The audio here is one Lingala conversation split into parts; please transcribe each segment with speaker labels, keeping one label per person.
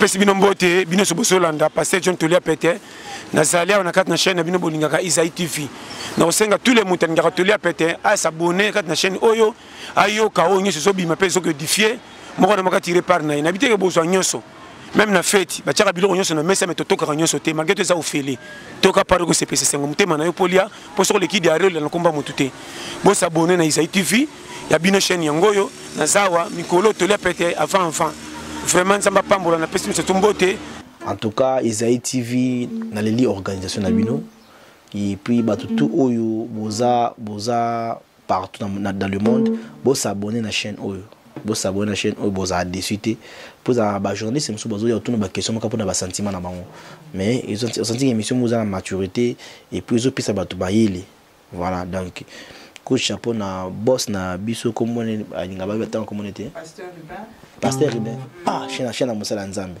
Speaker 1: napesi bino mbote bino so bosolanda paster john tolia pete nazali awa na kati na chaîne na bino bolingaka isai tv nakosenga tous les moto alingaka tolia pete asabone kati na chaîne oyo ayoka oyo nyonso ezobima mpe ezokodifie moko na moko atire part na ye nayebi te ke bozwa nyonso meme na feti batyaka biloko nyonso na mesa me totokaka nyonso te malgre to eza ofele toyoka part okosepesa esengo motema na yo mpo lia mpo soko oleki diare olela na nkomba motu te bosabone na isai tv ya bino chaîne yango oyo nazawa mikolo tolia pete avant avant vraiment nzambe apambola napesi miso to mbote
Speaker 2: en tout cas isai tv naleli organisation na bino et puis bato tout oyo boza boza partout na, dans le monde bo s'abonner na chaîne oyo bo s'abonner na chaîne oyo bozala déçu te mpo ezala ba journaliste mosusu bazoya otuna ba question moko mpona ba sentiment na bango mais osanti émission moko eza na maturité et puis ezopesa bato mayele voilà donc coup de chapeau na boss na biso kombo alinga babi atanga kombo nete pasteur rubin ah chaine ya mosala ya nzambe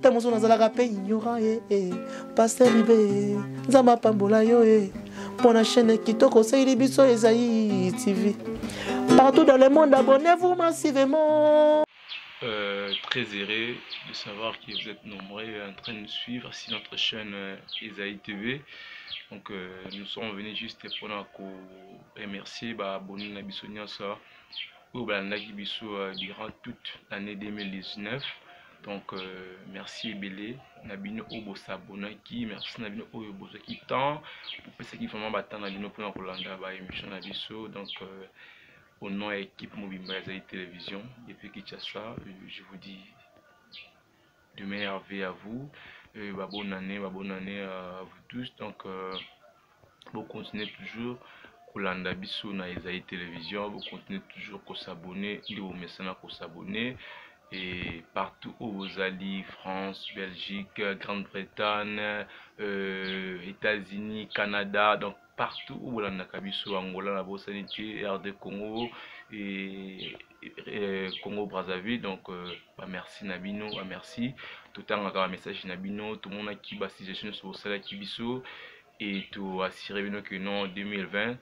Speaker 2: ta mosusu nazalaka mpe ignorant ye eh, e eh. paster libe eh. nzambe apambola yo e mpo na chaîne kitoko osaleli biso ezai tv partout dans le monde abonnez-vous massivement
Speaker 3: Euh, très heureux de savoir que vous êtes nombreux en train de suivre si notre chaîne euh, Esaïe TV. Donc euh, nous sommes venus juste pour remercier bah, abonné na biso nyonso oyo balandaki biso euh, durant toute l'année 2019. donc euh, merci ebele na bino oyo bosabonaki merci na bino oyo bozwaki temps bopesaki vraiment batemp na bino mpona kolanda baémission na biso donc euh, au nom ya équipe mobimba ya zali télévision depuis kinshasa euh, je vous dis de meilleur vie à vous euh, babonane babonane à vous tous donc euh, bocontinue toujours kolanda biso na ezali television bocontinue toujours kosabone nde bomesana kosabone et partout où vous allez, France, Belgique, Grande-Bretagne, euh, États-Unis, Canada, donc partout où vous allez, Angola, la Bosnie, RD Congo, et euh, congo brazzaville donc euh, bamerci na bino bamerci totangaka bamessage na bino tomonaki basuggestion nyonso bosalaki biso e toassure bino ke non 2020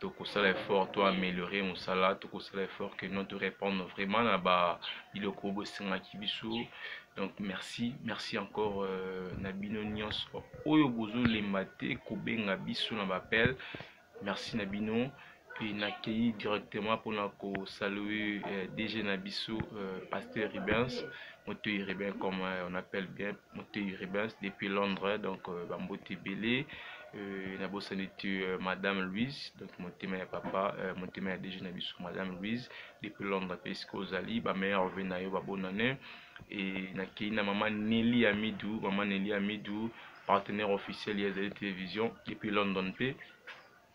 Speaker 3: tokosala effort to améliorer mosala tokosala effort que non to répondre vraiment na ba biloko oyo bosengaki biso donc merci merci encore euh, na bino nyonso oyo bozolemba te kobenga biso na bapel merci na bino mpe nakeyi directement mpona kosalue euh, dg na biso euh, pasteur ribens moteyi ribin comme euh, on appelle bien moteyi ribens depuis londres donc euh, bambote ebele euh, nabosani te euh, madame louise donc motema ya papa euh, motema ya dg na biso madame louise depuis londres mpe esika ozali bameilleur ve na yo babonane e nakeyi na mama neli ya midu mama neli ya midu partenaire officiel ya ezali television depuis london mpe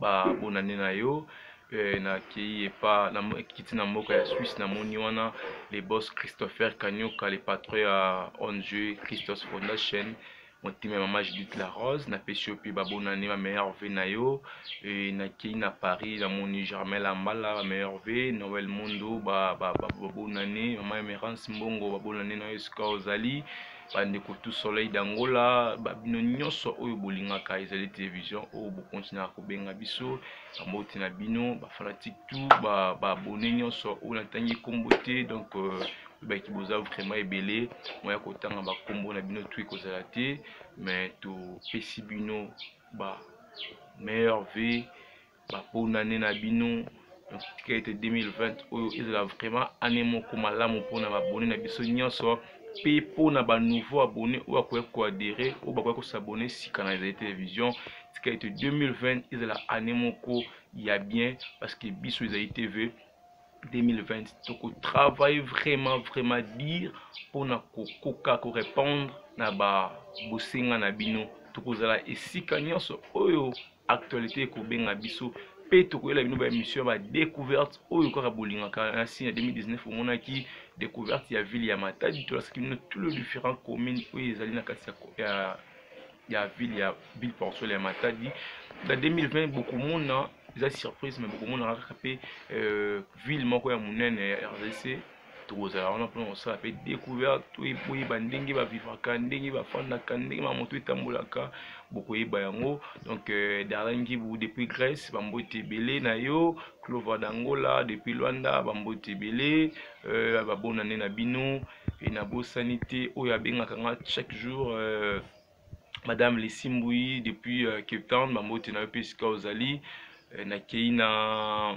Speaker 3: babonani na yo eh, nakei epa kiti na mboka ya suisse namoni wana le boss christopher kanyoka le patron ya on jeu christos foundation motema ya mama judith la rose napesi yo mpe babonani bameilleur v na yo eh, nakei na paris namoni germain lambala bameilleur v noel mundu babonani mama emerance mbongo babonani na yo esika ozali bandeko tout soleil d'angola babino nyonso oyo bolingaka ezali télévision oyo bokontinaka kobenga biso bamboti na bino bafanatique tout babone nyonso oyo natangi nkombo te donc euh, oyebaki boza vraiment ebele moya kotanga bankombo na bino tout ekozala te mais topesi bino ba meilleur vie baponani na bino natika ete 2020 oyo ezala vraiment année moko malamu mpona babone na biso nyonso mpe mpona banouveau abone oyo akoki koadere oyo bakoki kosabone sika na ezali television tika ete 2020 ezala année moko ya bien parce que biso ezali tv 2020 tokotravaille vraiment vraiment dire mpona kokoka korépondre na babosenga na bino tokozala esika nyonso oyo actualité ekobenga biso mpe tokoyela bino baémission ya badecouverte oyo kaka bolingaka na sina 2019 omonaki découverte ya ville ya matadi tolasaki bino tout le différent commune oyo ezali na kati ya, ya ville ya ville portuale ya matadi na 2020 bokomona eza surprise me bokomonaka kaka mpe euh, ville moko ya monene ya rdc tokozala wana mpona kosala mpe découverte toyeba ndenge bavivaka ndenge bafandaka ndenge bamoto etambolaka bokoyeba yango donc euh, darlin gibu depuis grèce bambote ebele na yo clova dangola depuis luanda bambote ebele euh, babonane na bino mpe nabosani te oyo abengaka nga chaque jour euh, madame lesimbui depuis euh, cape town bambote na yo mpe esika ozali euh, nakei na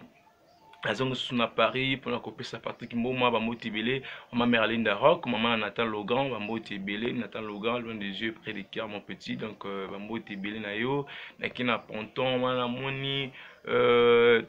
Speaker 3: azongi lisusu na paris mpona kopesa patrick mboma bamboti ebele mama mère alinda rock mama na nathan logan bamboti ebele nathan logan loin des yeux près de cœur mon petit donc euh, bamboti ebele na yo nake na ponton wana namoni euh,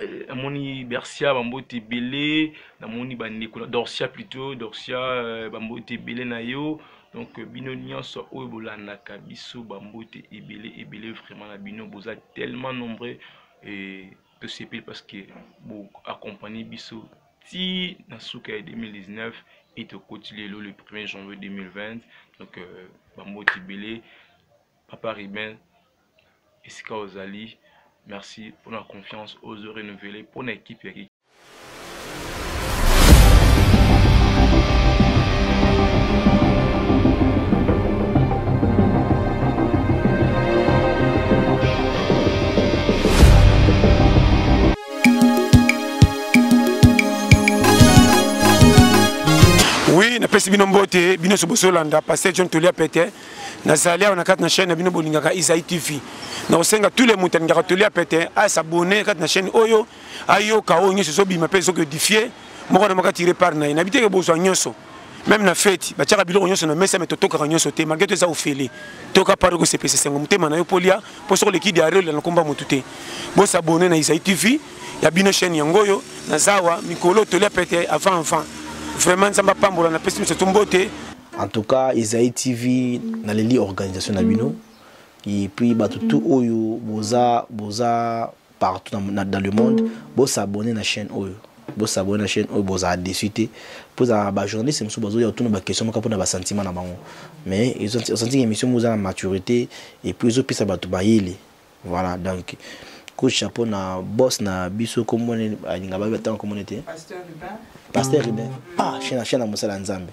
Speaker 3: euh, namoni bercia bamboti ebele namoni bandeko na dorcia plutôt dorcia euh, bamboti ebele na yo donc euh, bino nyonso oyo bolandaka biso bambote ebele ebele vraiment na bino boza tellement nombreux et tosepeli parce que bo accompagner biso ti na suka ya 2019 et tokoti lelo le 1er janvier 2020 donc euh, bamboti ebele papa riben esika ozali merci mpona confiance ozo renouveler mpona équipe ya
Speaker 1: napesi bino mbote bino nyonso bozolanda paster john tolia pete nazali awa na kati na chaîne na bino bolingaka isai tv nakosenga tous les moto alingaka tolia pete asabone kati na chaîne oyo ayoka oyo nyonso ezobima mpe ezokodifie moko na moko atire part na ye nayebi te ke bozwa nyonso meme na feti batyaka biloko nyonso na mesa me totokaka nyonso te malgre to eza ofele toyoka part okosepesa esengo motema na yo mpo lia mpo soko oleki diare olela na nkomba motu te bosabone na isai tv ya bino chaîne yango oyo nazawa mikolo tolia pete avant avant vraiment nzambe apambola napesi miso to mbote
Speaker 2: en tout cas isai tv naleli organisation na bino et puis bato tout oyo boza boza partout na, dans le monde bo s'abonner na chaîne oyo bo s'abonner na chaîne oyo bozala déçu te mpo ezalaka bajournaliste mosusu bazoya otuna baquestion moko mpona basentiment na bango mais osantinga émission moko eza na maturité epuis ezopesa bato mayele voilà donc coup de chapeau na boss na biso kombone alinga babi atanga kombone te pasteur rubin ah chaine ya mosala ya nzambe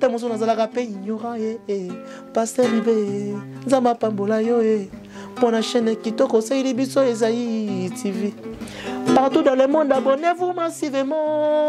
Speaker 2: ta mosusu nazalaka mpe ignorant ye eh, eh. paster libe eh. nzambe apambola yo e mpo na chaîne kitoko osaleli biso ezai tv partout dans le monde abonnez-vous massivement